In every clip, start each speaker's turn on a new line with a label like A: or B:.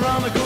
A: Rockorama the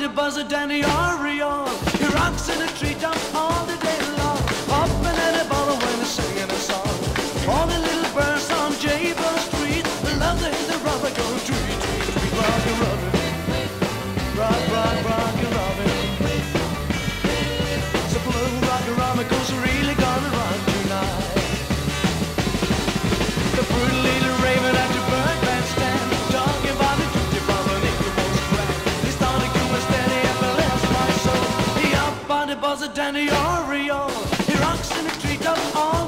A: the buzzer, Danny Oriole. He rocks in the treetop all the day long. Hopping at a bottle when he's singing a song. All the little birds on Jaybird Street love to hear the rubber go tweet, tweet, tweet. Rock and robin. Rock, rock, rock and robin. So blue rock and robin goes really gonna rock tonight. The pretty little Danny Oriole He rocks in the treetop all